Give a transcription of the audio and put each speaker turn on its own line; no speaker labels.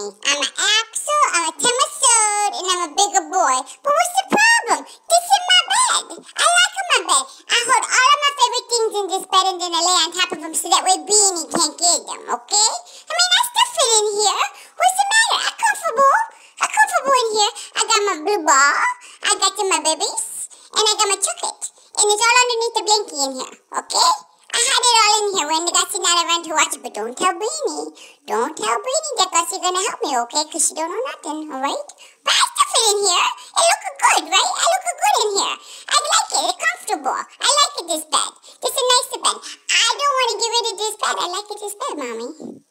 me. I'm an Axel, I'm a Temasode, and I'm a bigger boy. But what's the problem? This is my bed. I like my bed. I hold all of my favorite things in this bed and then I lay on top of them so that way Beanie can't get them, okay? I mean, I still fit in here. What's the matter? I'm comfortable. I'm comfortable in here. I got my blue ball. I got my babies. And I got my chocolate. And it's all underneath the blankie in here, okay? I had it all I went to watch it, but don't tell Brinny. Don't tell Brinny that because you're gonna help me, okay? Because she don't know nothing, alright? But I still fit in here. It look good, right? I look good in here. I like it. It's comfortable. I like it, this bed. This is a nice bed. I don't want to get rid of this bed. I like it, this bed, Mommy.